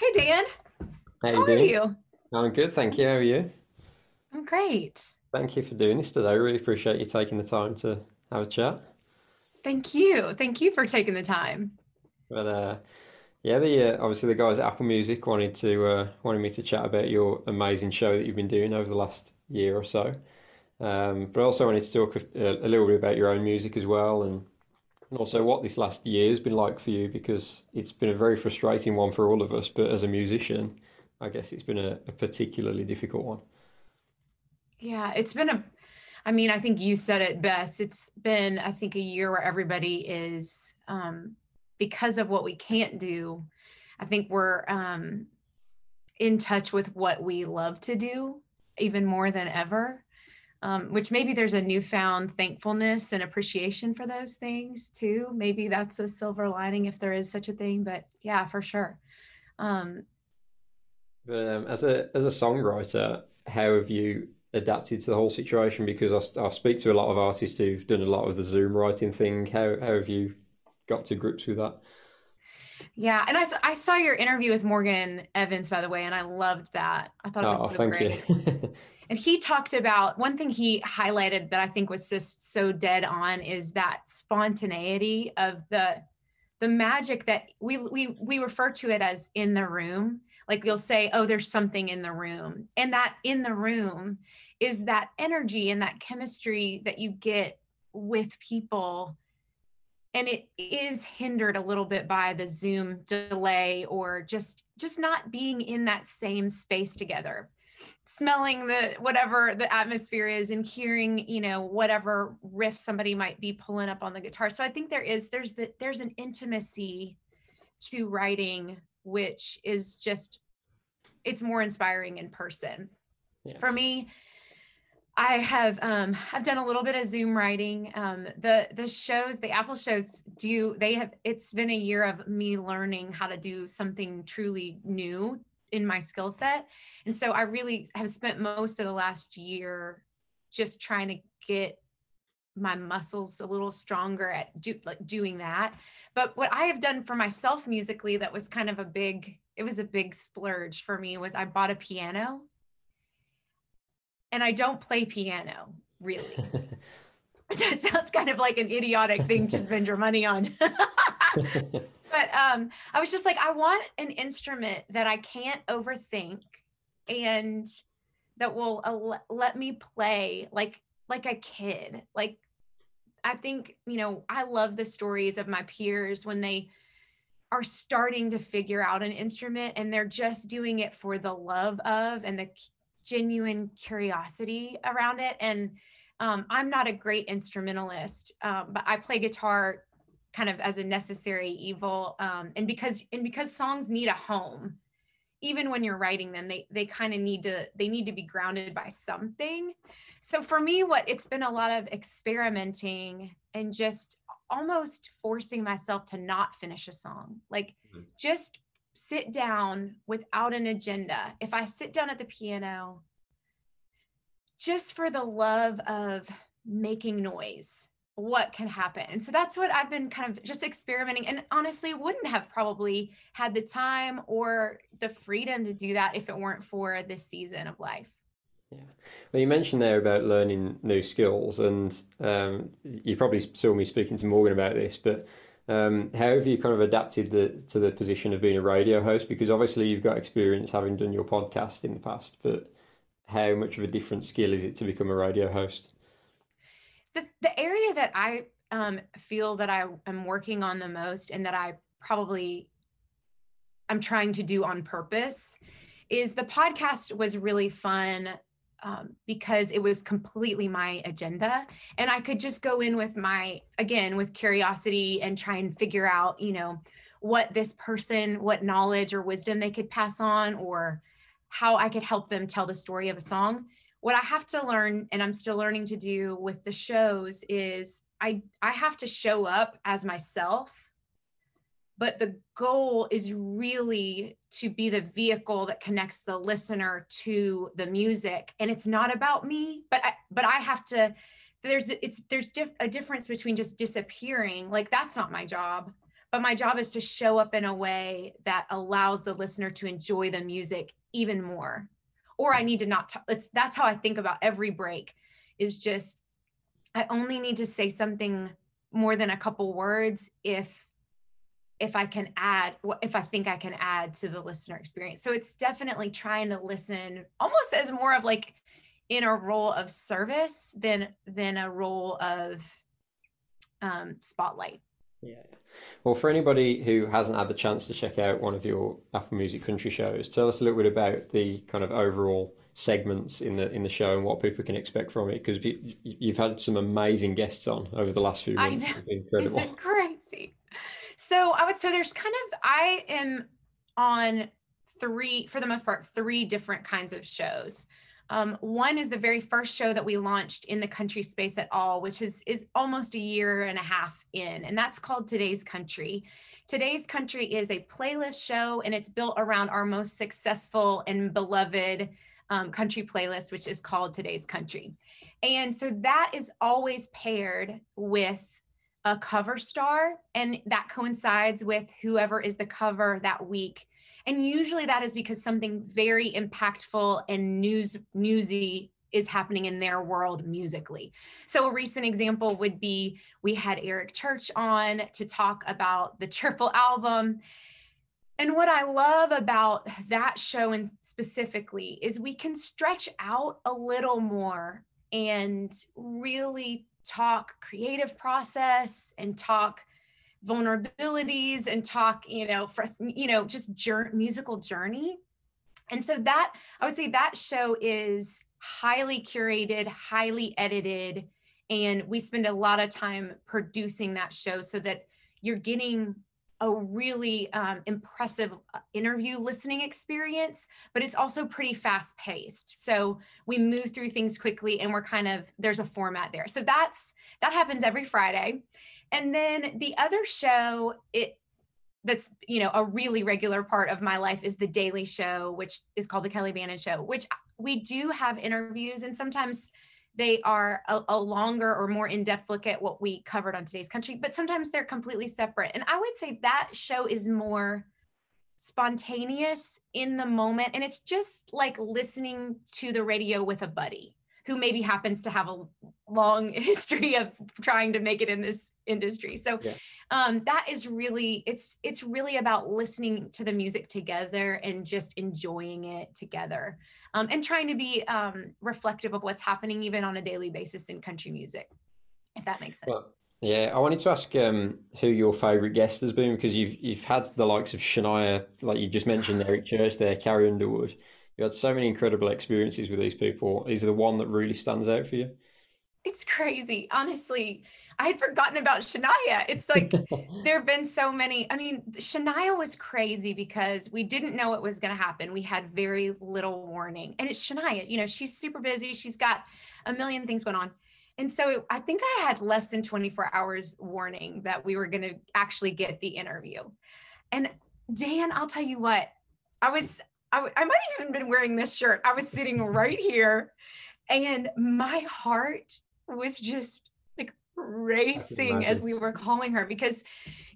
Hey, Dan. How you How are doing? you? I'm good, thank you. How are you? I'm great. Thank you for doing this today. I Really appreciate you taking the time to have a chat. Thank you. Thank you for taking the time. But uh, yeah, the uh, obviously the guys at Apple Music wanted to uh, wanted me to chat about your amazing show that you've been doing over the last year or so. Um, but I also wanted to talk a, a little bit about your own music as well, and and also what this last year has been like for you because it's been a very frustrating one for all of us. But as a musician, I guess it's been a, a particularly difficult one. Yeah, it's been a, I mean, I think you said it best. It's been, I think, a year where everybody is, um, because of what we can't do, I think we're um, in touch with what we love to do even more than ever. Um, which maybe there's a newfound thankfulness and appreciation for those things too. Maybe that's a silver lining if there is such a thing. But yeah, for sure. Um, But um, as a as a songwriter, how have you adapted to the whole situation? Because I speak to a lot of artists who've done a lot of the Zoom writing thing. How how have you got to grips with that? Yeah, and I, I saw your interview with Morgan Evans, by the way, and I loved that. I thought it was Oh, so thank great. you. And he talked about one thing he highlighted that I think was just so dead on is that spontaneity of the the magic that we we we refer to it as in the room. Like you'll say, "Oh, there's something in the room," and that in the room is that energy and that chemistry that you get with people and it is hindered a little bit by the zoom delay or just just not being in that same space together. Smelling the whatever the atmosphere is and hearing you know whatever riff somebody might be pulling up on the guitar. So i think there is there's the there's an intimacy to writing which is just it's more inspiring in person. Yeah. for me I have um I've done a little bit of Zoom writing. Um the the shows, the Apple shows do they have it's been a year of me learning how to do something truly new in my skill set. And so I really have spent most of the last year just trying to get my muscles a little stronger at do, like doing that. But what I have done for myself musically that was kind of a big it was a big splurge for me was I bought a piano and I don't play piano really. That sounds kind of like an idiotic thing to spend your money on. but um, I was just like, I want an instrument that I can't overthink and that will al- let me play like like a kid. Like I think, you know, I love the stories of my peers when they are starting to figure out an instrument and they're just doing it for the love of and the genuine curiosity around it. And um, I'm not a great instrumentalist, um, but I play guitar kind of as a necessary evil. Um, and because and because songs need a home, even when you're writing them, they they kind of need to they need to be grounded by something. So for me, what it's been a lot of experimenting and just almost forcing myself to not finish a song. Like Mhm. just sit down without an agenda. If I sit down at the piano, just for the love of making noise, what can happen? And so that's what I've been kind of just experimenting and honestly wouldn't have probably had the time or the freedom to do that if it weren't for this season of life. Yeah. Well, you mentioned there about learning new skills, and um, you probably saw me speaking to Morgan about this, but um, how have you kind of adapted the, to the position of being a radio host? Because obviously you've got experience having done your podcast in the past, but how much of a different skill is it to become a radio host? The the area that I um, feel that I am working on the most and that I probably I'm trying to do on purpose is the podcast was really fun um, because it was completely my agenda. And i could just go in with my again with curiosity and try and figure out you know what this person what knowledge or wisdom they could pass on or how i could help them tell the story of a song. What i have to learn and i'm still learning to do with the shows is i i have to show up as myself but the goal is really to be the vehicle that connects the listener to the music. And it's not about me but i but i have to there's it's there's diff, a difference between just disappearing like that's not my job but my job is to show up in a way that allows the listener to enjoy the music even more. Or i need to not talk it's that's how i think about every break is just i only need to say something more than a couple words if if i can add if i think i can add to the listener experience so it's definitely trying to listen almost as more of like in a role of service than than a role of um, spotlight yeah. Well, for anybody who hasn't had the chance to check out one of your Apple Music country shows, tell us a little bit about the kind of overall segments in the in the show and what people can expect from it because you've had some amazing guests on over the last few months. I know. It's incredible. It's been crazy. So I would say there's kind of I am on three for the most part three different kinds of shows. Um, one is the very first show that we launched in the country space at all, which is is almost a year and a half in, and that's called Today's Country. Today's Country is a playlist show, and it's built around our most successful and beloved um, country playlist, which is called Today's Country. And so that is always paired with a cover star, and that coincides with whoever is the cover that week and usually that is because something very impactful and news newsy is happening in their world musically. So a recent example would be we had Eric Church on to talk about the triple album. And what I love about that show and specifically is we can stretch out a little more and really talk creative process and talk vulnerabilities and talk you know for you know just musical journey. And so that i would say that show is highly curated highly edited and we spend a lot of time producing that show so that you're getting a really um, impressive uh, interview listening experience, but it's also pretty fast paced. So we move through things quickly and we're kind of, there's a format there. So that's, that happens every Friday. And then the other show, it, that's you know a really regular part of my life is the daily show which is called the Kelleigh Bannen show which we do have interviews and sometimes they are a, a, longer or more in-depth look at what we covered on today's country but sometimes they're completely separate. And i would say that show is more spontaneous in the moment and it's just like listening to the radio with a buddy who maybe happens to have a long history of trying to make it in this industry so yeah. um, that is really it's it's really about listening to the music together and just enjoying it together um, and trying to be um, reflective of what's happening even on a daily basis in country music if that makes sense well, yeah, I wanted to ask um, who your favourite guest has been because you've you've had the likes of Shania, like you just mentioned, Eric Church there, Carrie Underwood. You had so many incredible experiences with these people. Is the one that really stands out for you? It's crazy. Honestly, I had forgotten about Shania. It's like there have been so many. I mean, Shania was crazy because we didn't know it was going to happen. We had very little warning. And it's Shania, you know, she's super busy. She's got a million things going on. And so I think I had less than 24 hours warning that we were going to actually get the interview. And Dan, I'll tell you what, I was I, might have even been wearing this shirt. I was sitting right here and my heart was just like racing as we were calling her because,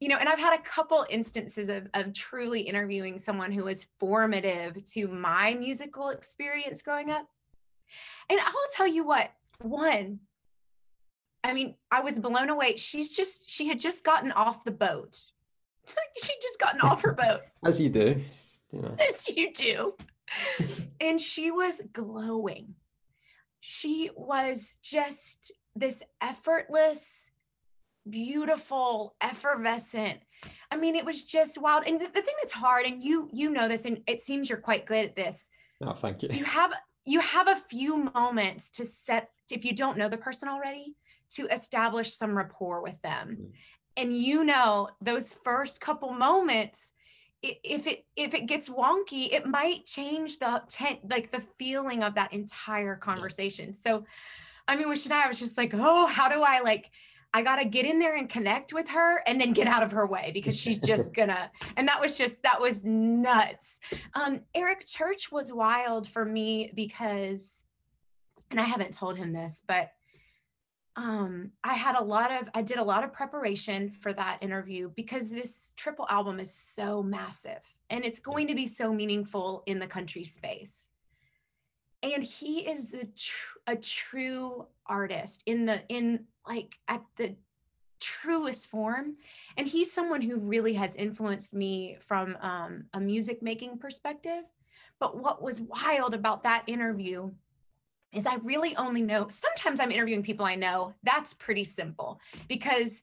you know, and I've had a couple instances of, of truly interviewing someone who was formative to my musical experience growing up. And I will tell you what, one, I mean, I was blown away. She's just, she had just gotten off the boat. she just gotten off her boat. As you do you know. Yes, you do. and she was glowing. She was just this effortless, beautiful, effervescent. I mean, it was just wild. And the, the thing that's hard, and you you know this, and it seems you're quite good at this. Oh, thank you. You have you have a few moments to set if you don't know the person already to establish some rapport with them. Mm. And you know those first couple moments if it if it gets wonky it might change the tent like the feeling of that entire conversation. So i mean with Shania, i was just like oh how do i like i gotta get in there and connect with her and then get out of her way because she's just gonna and that was just that was nuts. Um eric church was wild for me because and i haven't told him this but um i had a lot of i did a lot of preparation for that interview because this triple album is so massive and it's going to be so meaningful in the country space. And he is a, tr- a true artist in the in like at the truest form. And he's someone who really has influenced me from um, a music making perspective. But what was wild about that interview is I really only know sometimes I'm interviewing people I know. That's pretty simple because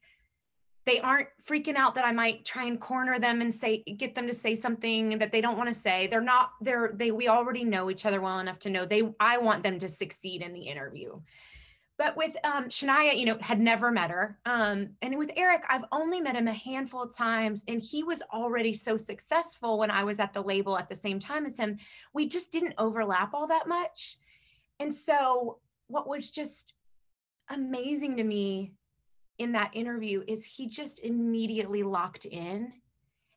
they aren't freaking out that I might try and corner them and say get them to say something that they don't want to say. They're not they're they we already know each other well enough to know they I want them to succeed in the interview. But with um, Shania, you know, had never met her. Um, and with Eric, I've only met him a handful of times, and he was already so successful when I was at the label at the same time as him. We just didn't overlap all that much. And so, what was just amazing to me in that interview is he just immediately locked in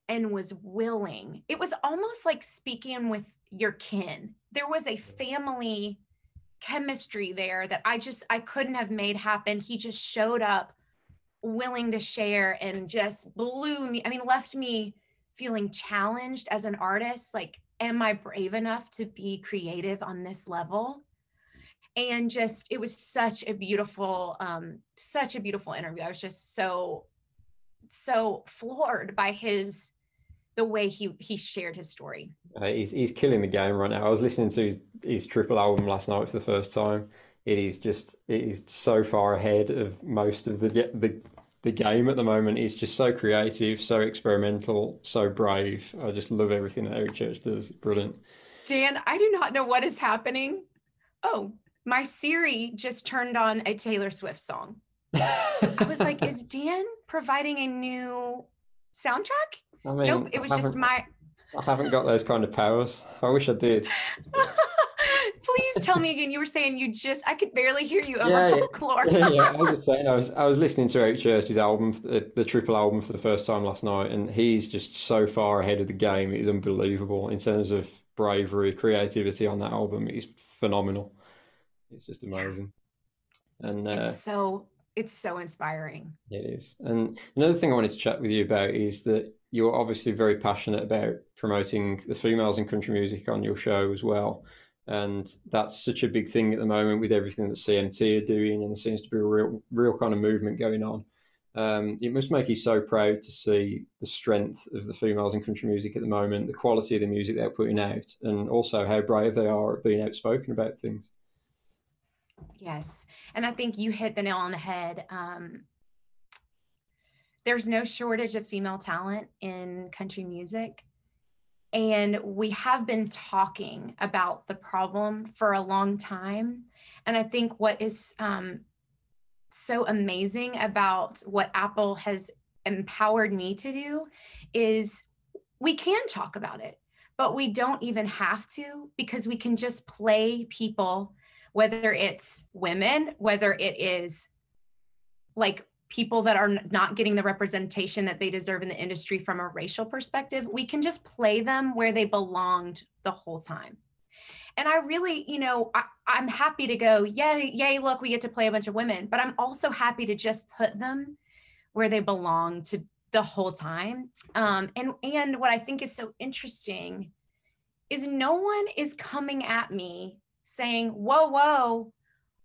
and was willing. It was almost like speaking with your kin. There was a family chemistry there that I just I couldn't have made happen. He just showed up willing to share and just blew me I mean left me feeling challenged as an artist like am I brave enough to be creative on this level? And just it was such a beautiful um such a beautiful interview i was just so so floored by his the way he he shared his story uh, he's he's killing the game right now i was listening to his, his triple album last night for the first time it is just it is so far ahead of most of the the the game at the moment is just so creative, so experimental, so brave. I just love everything that Eric Church does. Brilliant. Dan, I do not know what is happening. Oh, my Siri just turned on a Taylor Swift song. so I was like, is Dan providing a new soundtrack? I mean, nope, it was just my. I haven't got those kind of powers. I wish I did. Please tell me again. You were saying you just, I could barely hear you over yeah, folklore. yeah, yeah, I was just saying, I was, I was listening to Eric Church's album, the, uh, the triple album for the first time last night, and he's just so far ahead of the game. It is unbelievable in terms of bravery, creativity on that album. It's phenomenal. It's just amazing. And uh, it's so it's so inspiring. It is. And another thing I wanted to chat with you about is that you're obviously very passionate about promoting the females in country music on your show as well. And that's such a big thing at the moment with everything that CMT are doing, and there seems to be a real, real kind of movement going on. Um, it must make you so proud to see the strength of the females in country music at the moment, the quality of the music they're putting out, and also how brave they are at being outspoken about things. Yes. And I think you hit the nail on the head. Um, there's no shortage of female talent in country music. And we have been talking about the problem for a long time. And I think what is um, so amazing about what Apple has empowered me to do is we can talk about it, but we don't even have to because we can just play people whether it's women, whether it is like people that are not getting the representation that they deserve in the industry from a racial perspective, we can just play them where they belonged the whole time. And I really, you know, I, am happy to go, yay, yay, look, we get to play a bunch of women, but I'm also happy to just put them where they belong to the whole time. Um, and and what I think is so interesting is no one is coming at me saying, whoa, whoa,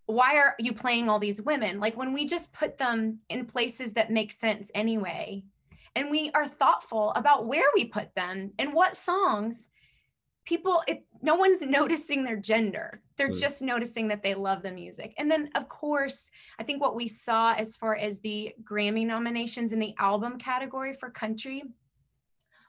why are you playing all these women? Like when we just put them in places that make sense anyway, and we are thoughtful about where we put them and what songs, people, it, no one's noticing their gender. They're mm. just noticing that they love the music. And then, of course, I think what we saw as far as the Grammy nominations in the album category for country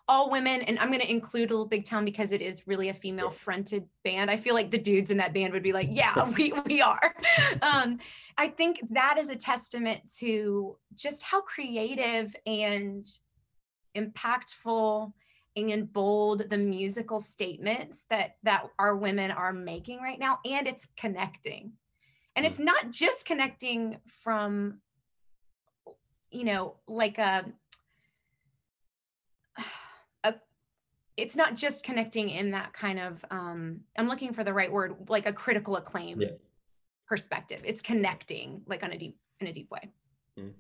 all women and i'm going to include little big town because it is really a female fronted band. I feel like the dudes in that band would be like yeah we, we are. Um, i think that is a testament to just how creative and impactful and bold the musical statements that that our women are making right now and it's connecting. And it's mm. not just connecting from you know like a it's not just connecting in that kind of um i'm looking for the right word like a critical acclaim yeah. perspective it's connecting like on a deep in a deep way. Mm.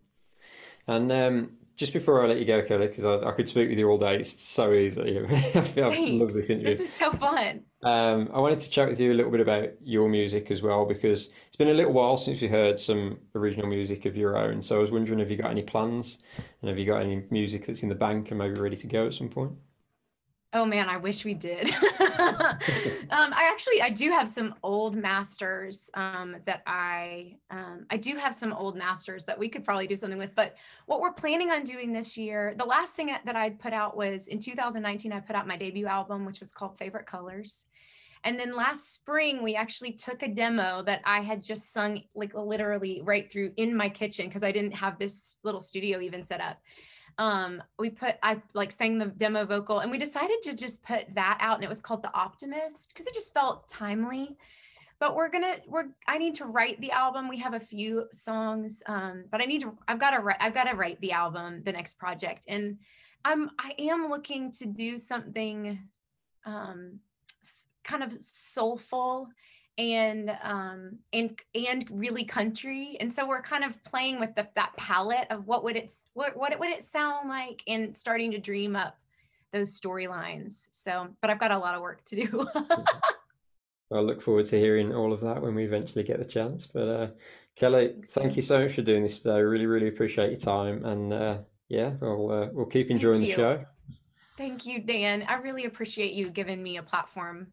And um, just before I let you go, Kelleigh, because I, I, could speak with you all day, it's so easy. I love this interview. This is so fun. Um, I wanted to chat with you a little bit about your music as well, because it's been a little while since we heard some original music of your own. So I was wondering, have you got any plans, and have you got any music that's in the bank and maybe ready to go at some point? Oh man, I wish we did. um, I actually I do have some old masters um, that I um, I do have some old masters that we could probably do something with. But what we're planning on doing this year, the last thing that I put out was in 2019. I put out my debut album, which was called Favorite Colors. And then last spring, we actually took a demo that I had just sung like literally right through in my kitchen because I didn't have this little studio even set up um we put i like sang the demo vocal and we decided to just put that out and it was called the optimist because it just felt timely. But we're gonna we're i need to write the album. We have a few songs um but i need to i've got to write i've got to write the album the next project. And i'm i am looking to do something um kind of soulful and um and and really country and so we're kind of playing with the, that palette of what would it what what would it sound like and starting to dream up those storylines so but i've got a lot of work to do I look forward to hearing all of that when we eventually get the chance. But uh, Kelleigh, thank you so much for doing this today. Really, really appreciate your time, and uh, yeah, we'll uh, we'll keep enjoying the show. Thank you, Dan. I really appreciate you giving me a platform